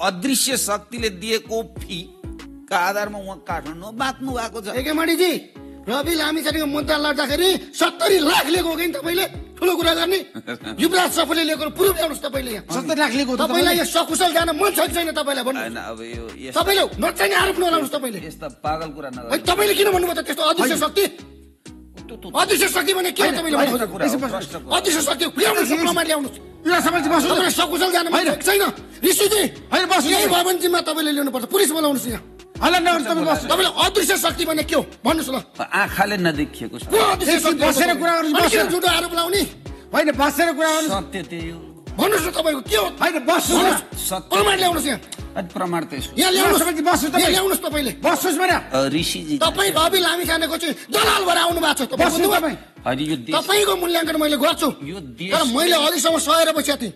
अदृश्य शक्तिले दिएको फीका आधारमा उहाँ काठमाडौँमा बाँच्नु भएको छ। एकेमाडीजी रवि लामिछानेको मुद्दा लड्दाखेरि सत्तरी लाख लिएको हो कि नि तपाईँले? ठुलो कुरा गर्ने। युवराज सफले लिएको प्रुफ ल्याउनुहोस् तपाईँले यहाँ। सत्तरी लाख लिएको तपाईँलाई यो सकुशल जान मन छ कि छैन तपाईँलाई भन्नु? अब यो तपाईँले नचाहिने आरोप नलाउनुहोस् तपाईँले। यस्ता पागल कुरा है, नगर्नु तपाईँले किन भन्नुभयो त त्यस्तो अदृश्य शक्ति? अदृश्य शक्ति भने के। अदृश्य शक्ति ल्याउनुहोस् सकुशल जान छैन ऋषिजी होइन, बस्नु। यही भयो भने जिम्मा तपाईँले ल्याउनुपर्छ पुलिस बोलाउनुहोस् यहाँ तपाईँले अदृश्य शक्ति भने के हो भन्नुहोस् ल आँखाले नदेखिएको बसेर कुरा? गर्नुहोस्। झुटो आरोप लाउने होइन बसेर कुरा गर्नु सत्य त्यही हो भन्नुहोस् न तपाईँको के हो होइन बस्नु भन्नुहोस्। सत्य प्रमाण ल्याउनुहोस् यहाँ प्रमाण त यसो यहाँ ल्याउनुहोस् सफलजी, बस्नुहोस् तपाईँ। यहाँ ल्याउनुहोस् तपाईँले बस्नुहोस् मेरो अ, ऋषिजी तपाईँ रवि लामी खानेको चाहिँ दलाल भएर आउनु भएको छ तपाईँ बस्नु बुझ्नुभयो? तपाईँ होइन यो देश तपाईँको मूल्याङ्कन मैले गर्छु यो देश- तर मैले अघिसम्म सहेर बसेको थिएँ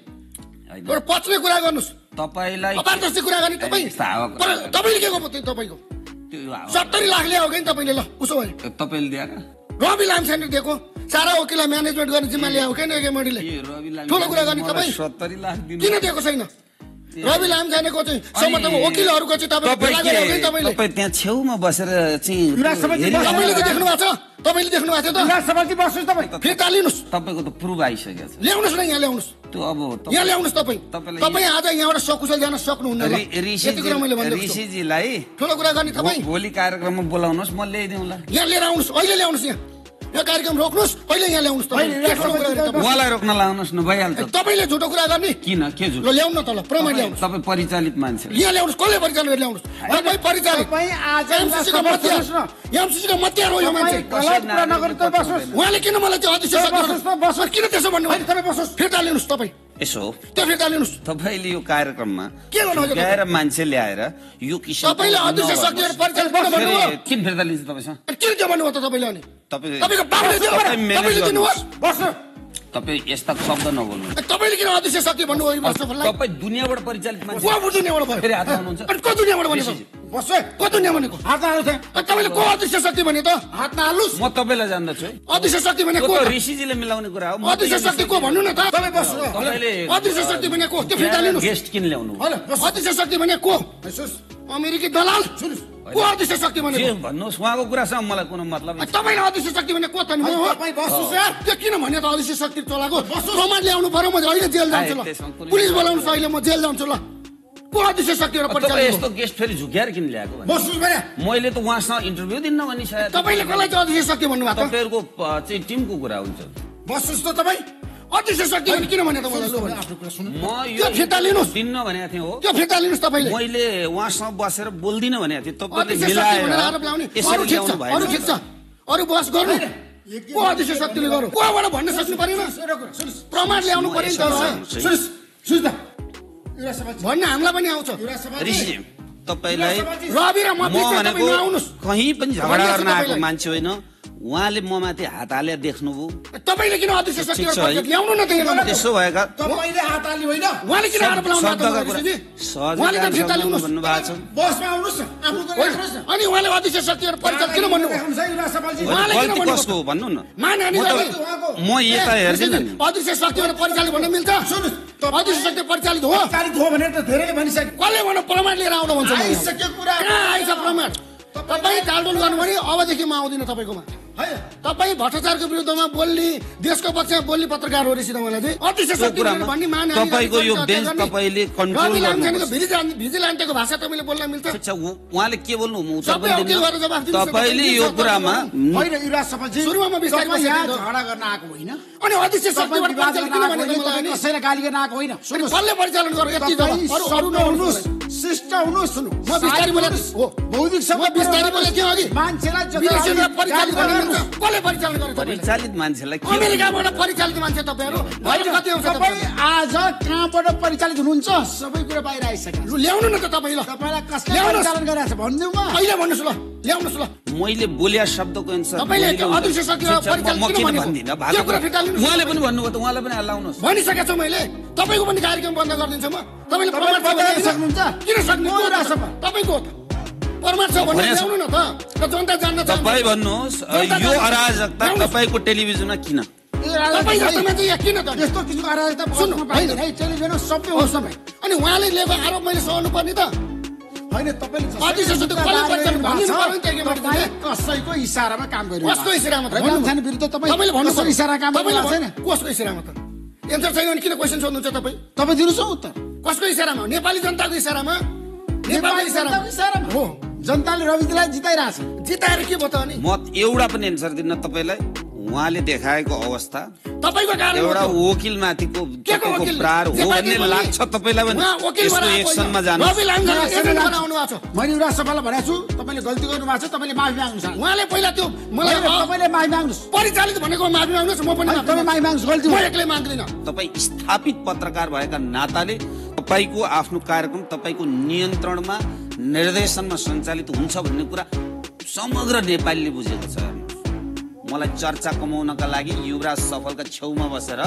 एउटा पच्ने कुरा गर्नुहोस् तपाईँलाई कुरा गर्ने तपाईँ तपाईँले के गर्नु तपाईँको सत्तरी लाख ल्यायो कि नि तपाईँले ल उसो भए तपाईँले दिएर रवि दिएको सारा वकिललाई म्यानेजमेन्ट गर्ने जिम्मा ल्यायो कि एकेमडीले के रवि लामी ठुलो कुरा गर्ने तपाईँ सत्तरी लाख दिनु किन दिएको छैन रवि लामछानेको चाहिँ सम्मतमा वकिलहरूको चाहिँ तपाईँ तपाईँ त्यहाँ छेउमा बसेर चाहिँ तपाईँले देख्नु भएको छ। तपाईँले देख्नु भएको थियो त। फिर्ता लिनुहोस् तपाईँको त प्रुभ आइसकेको छ। ल्याउनुहोस् न यहाँ ल्याउनुहोस्। त्यो अब तपाईँ- यहाँ ल्याउनुहोस् तपाईँ। तपाईँ आज यहाँबाट सकुशल जान सक्नुहुन्न। ऋषिजीलाई ठुलो कुरा गर्ने तपाईँ। भोलि कार्यक्रममा बोलाउनुहोस् म ल्याइदिउँला। यहाँ लिएर आउनुहोस्। अहिले ल्याउनुहोस् यहाँ। यो कार्यक्रम रोक्नुहोस्। अहिले यहाँ ल्याउनुहोस्? उहाँलाई रोक्न लाउनुहोस् न भइहाल्छ। तपाईँले झुटो कुरा गर्ने? किन? के झुट? ल ल्याउनु न त ल प्रमाण ल्याउनुहोस्। तपाईँ परिचालित मान्छे यहाँ ल्याउनुहोस् कसले परिचालन गरेर ल्याउनुहोस्? तपाईँ परिचालित। तपाईँ आज MCC को सभा मध्य। सुन्नुहोस् न। MCC को मध्य हो यो मान्छे। उहाँले किन मलाई त्यो अध्यक्ष। किन त्यसो भन्नु तपाईँ बस्नुहोस्। फिर्ता लिनुहोस् तपाईँ। यसो त्यो फिर्ता लिनुहोस्। तपाईँले यो कार्यक्रममा के गर्नु हजुर? ल्याएर मान्छे ल्याएर यो किसिमको तपाईँले अध्यक्ष। शक्तिहरू परिचालन किन फिर्ता लिन्छ तपाईँसँग किन के भन्नुभयो त तपाईँले अनि? तपाईँ तपाईँले गर्नुहोस्। बस्नु। तपाईँ यस्ता शब्द नबोल्नु तपाईँले किन अध्यक्ष शक्ति भन्नुभयो तपाईँ दुनियाँबाट परिचालित मान्छे। को दुनियाँबाट भयो। फेरि हात को दुनियाँबाट भनेको? बस्नु है। को दुनियाँ भनेको? हात हाल्नु थियो अनि तपाईँले को अध्यक्ष शक्ति भने त? हात नहाल्नुहोस् म तपाईँलाई जान्दछु है। अध्यक्ष शक्ति भने त्यो को? ऋषिजीले मिलाउने कुरा हो। अध्यक्ष शक्ति को भन्नु न त? तपाईँ बस्नु। तपाईँले अध्यक्ष शक्ति भने को? त्यो फिर्ता लिनुहोस्। गेस्ट किन ल्याउनु होइन बस्नु अध्यक्ष शक्ति भने को? अमेरिकी दलाल। को अध्यक्ष शक्ति भने भन्नुहोस् उहाँको कुरासँग मलाई कुनै मतलब अनि तपाईँले अध्यक्ष शक्ति भने को त नि हो। त्यो किन भने त शक्ति चलाएको? प्रमाण ल्याउनु पर्यो म अहिले जेल जान्छु ल। पुलिस बोलाउनुहोस् अहिले म जेल जान्छु ल। को परिचालन यस्तो गेस्ट फेरि झुक्याएर किन ल्याएको? बस्नुहोस् मैले त उहाँसँग इन्टरभ्यू दिन्न भने सायद तपाईँले कसलाई चाहिँ अध्यक्ष शक्ति भन्नुभएको? त तपाईँहरूको अ, चाहिँ टिमको कुरा हुन्छ। बस्नुहोस् त तपाईँ। अध्यक्ष शक्ति भने किन त्यो फिर्ता लिनुहोस्। दिन्न भनेको थिएँ हो त्यो फिर्ता लिनुहोस् तपाईँले मैले उहाँसँग बसेर बोल्दिनँ भनेको थिएँ तपाईँले अरू ठिक छ ल्याउनु अरू भएन ठिक छ अरू बस गर्नु को अध्यक्ष शक्तिले गर्नु कोबाट भन्न सक्नु परेन प्रमाण ल्याउनु नि त भन्न हामीलाई पनि आउँछ युवराज सभाजी ऋषि तपाईँलाई रवि र म भनेको कहीँ पनि झगडा गर्न आएको। मान्छे होइन उहाँले म माथि हात हालेर देख्नुभयो। तपाईँले किन अध्यक्ष। ल्याउनु न यहाँ त्यसो भएका तपाईँले हात होइन। उहाँले किन आरोप लाउनु उहाँले त फिर्ता छ। बसमा आउनुहोस्। न अनि उहाँले अध्यक्ष किन गल्ती? कसको भन्नु न। म यता हेर्दिनँ अध्यक्ष परिचालित भन्न मिल्छ? अध्यक्ष परिचालित हो। तारिक हो भनेर त धेरैले भनिसक्यो कसले भन्नु? प्रमाण लिएर आउनु भन्छ। मलाई? आइसक्यो कुरा। कहाँ आइछ प्रमाण? तपाईँ टालटोल गर्नु भने अबदेखि म आउँदिनँ तपाईँकोमा। है? तपाईँ भ्रष्टाचारको विरुद्धमा बोल्ने देशको पक्षमा बोल्ने पत्रकार हो रहेछ मलाई चाहिँ। त्यो शक्ति भन्ने तपाईँको यो बेन्च। तपाईँले कन्ट्रोल भिजिलान्टेको भाषा बोल्न मिल्छ। उहाँले के बोल्नु तपाईँले तपाईँ यो के कुरामा गर्नु? सुरुमा म बिस्तारै। झगडा आएको होइन। अनि शक्तिबाट? कसैलाई गाली गर्न आएको परिचालन यति अरू नहुनुहोस् हुनुहोस् म बिस्तारै बोलेको हो बिस्तारै बोलेको थिएँ अघि मान्छेलाई कसले परिचालन? परिचालित मान्छेलाई अमेरिकाबाट परिचालित मान्छे तपाईँहरू कति तपाईँहरू? आज कहाँबाट परिचालित हुनुहुन्छ सबै कुरा बाहिर आइसक्यो ल्याउनु न त तपाईँ ल तपाईँलाई कसले ल्याउनुहोस्। परिचालन गरिरहेको छ भनिदिउँ म अहिले भन्नुहोस् ल ल्याउनुहोस् ल मैले बोलिया शब्दको तपाईँले परिचालन किन? भन्दिनँ लिनुहोस्। उहाँले पनि भन्नुभयो त उहाँलाई पनि लाउनुहोस् भनिसकेको छु मैले तपाईँको पनि कार्यक्रम बन्द गरिदिन्छु म। तपाईँले प्रमाण गर्न सक्नुहुन्छ? किन सक्नु को रासोमा? तपाईँको हो त। प्रमाण छ भने भनेको छ। ल्याउनु न त। र जनता जान्न चाहन्छ। तपाईँ भन्नुहोस् यो अराजकता। तपाईँको टेलिभिजनमा किन? यस्तो किसिमको अराजकता है। सबै अनि उहाँले लिएको आरोप मैले सहनु पर्ने त। होइन तपाईँले कसैको इसारामा काम कसको इसारामा तपाईँले भन्नु इसारा काम गर्नु छैन। कसको इसारामा त? एन्सर छैन भने किन क्वेसन सोध्नुहुन्छ तपाईँ? तपाईँ दिनुहोस् न उत्तर। कसको इसारामा नेपाली जनताको इसारामा? नेपाली जनताको इसारामा? हो। जनताले रविजीलाई जिताइरहेछ। जिताएर के भयो त अनि? म एउटा पनि एन्सर दिन तपाईँलाई उहाँले देखाएको अवस्था तपाईँको कारण हो एउटा वकिल? प्रहार हो भन्ने लाग्छ तपाईँलाई भने यसको एक्सनमा। जानु भएको मैले सभालाई भनेको छु तपाईँले गल्ती गर्नुभएको छ तपाईँले माफी माग्नुहोस्। उहाँले पहिला त्यो मलाई तपाईँले माफी माग्नुहोस् परिचालित भनेको माफी माग्नुहोस् म पनि तपाईँ माफी माग्नुहोस् गल्ती म। एक्लै माग्दिनँ तपाईँ स्थापित पत्रकार भएका नाताले तपाईँको आफ्नो कार्यक्रम तपाईँको नियन्त्रणमा निर्देशनमा सञ्चालित हुन्छ भन्ने कुरा समग्र नेपालीले बुझेको छ मलाई चर्चा कमाउनका लागि युवराज सफलका छेउमा बसेर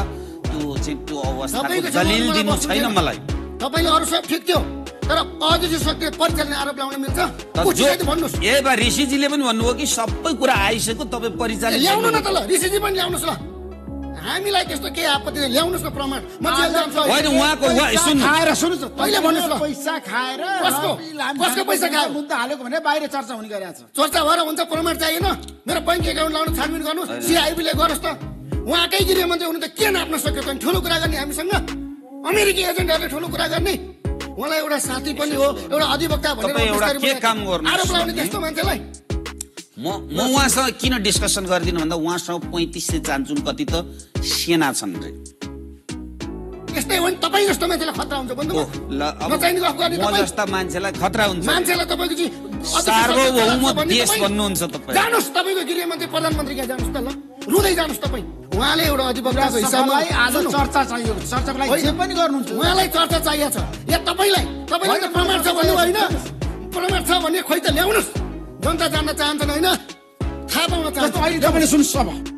त्यो चाहिँ त्यो अवस्थाको दलिल दिनु छैन। मलाई तपाईँले अरू सब ठिक थियो तर अझै सक्रिय परिचालन आरोप लगाउन मिल्छ भन्नुहोस् ए बा ऋषिजीले पनि भन्नुभयो कि सबै कुरा आइसक्यो तपाईँ परिचालित ल्याउनु न त। ल ऋषिजी पनि ल्याउनुहोस् ल हामीलाई त्यस्तो केही आपत्ति ल्याउनुहोस् न प्रमाण। म जेल जान्छु। खाएर सुन्नुहोस् न। अहिले भन्नुहोस् ल। पैसा खाएर कसको? कसको पैसा खायो? मुद्दा हालेको भने बाहिर चर्चा हुने गरेको छ। चर्चा भएर हुन्छ प्रमाण चाहिएन। मेरो ब्याङ्क एकाउन्ट लाउनु छानबिन गर्नु सिआइबीले गरोस् त। उहाँकै गृहमन्त्री हुनु त के नाप्न सक्यो त ठुलो कुरा गर्ने हामीसँग? अमेरिकी एजेन्टहरूले ठुलो कुरा गर्ने। उहाँलाई एउटा साथी पनि हो एउटा अधिवक्ता भनेर आरोप लगाउने भने- त्यस्तो मान्छेलाई। म म उहाँसँग किन डिस्कसन गरिदिनु भन्दा उहाँसँग पैँतिस सय चान्चुन कति त सेना छन् रे। यस्तै हो नि तपाईँ जस्तो मान्छेलाई खतरा हुन्छ बन्धु ओह, ल अब नचाहिने गफ गर्ने म तपाईँ जस्ता मान्छेलाई खतरा हुन्छ मान्छेलाई तपाईँको चाहिँ अझै सार्वभौम सशक्त भन्ने देश तपाईँ- भन्नुहुन्छ तपाईँ। जानुहोस् तपाईँको गृहमन्त्री प्रधानमन्त्री कहाँ जानुहोस् त ल। रुँदै जानुहोस् तपाईँ। उहाँले एउटा अधिवक्ताको हिसाबमा सभालाई आज सुन्नु, चर्चा चाहियो चर्चाको लागि होइन। जे पनि गर्नुहुन्छ। उहाँलाई चर्चा चाहिएको छ। या तपाईँलाई तपाईँलाई त होइन, प्रमाण छ भन्नु होइन होइन। प्रमाण छ भने खोइ त ल्याउनुहोस्। जनता जान्न चाहन्छन् होइन। थाहा पाउन चाहन्छ अहिले तपाईँले सुन्नुहोस् अब।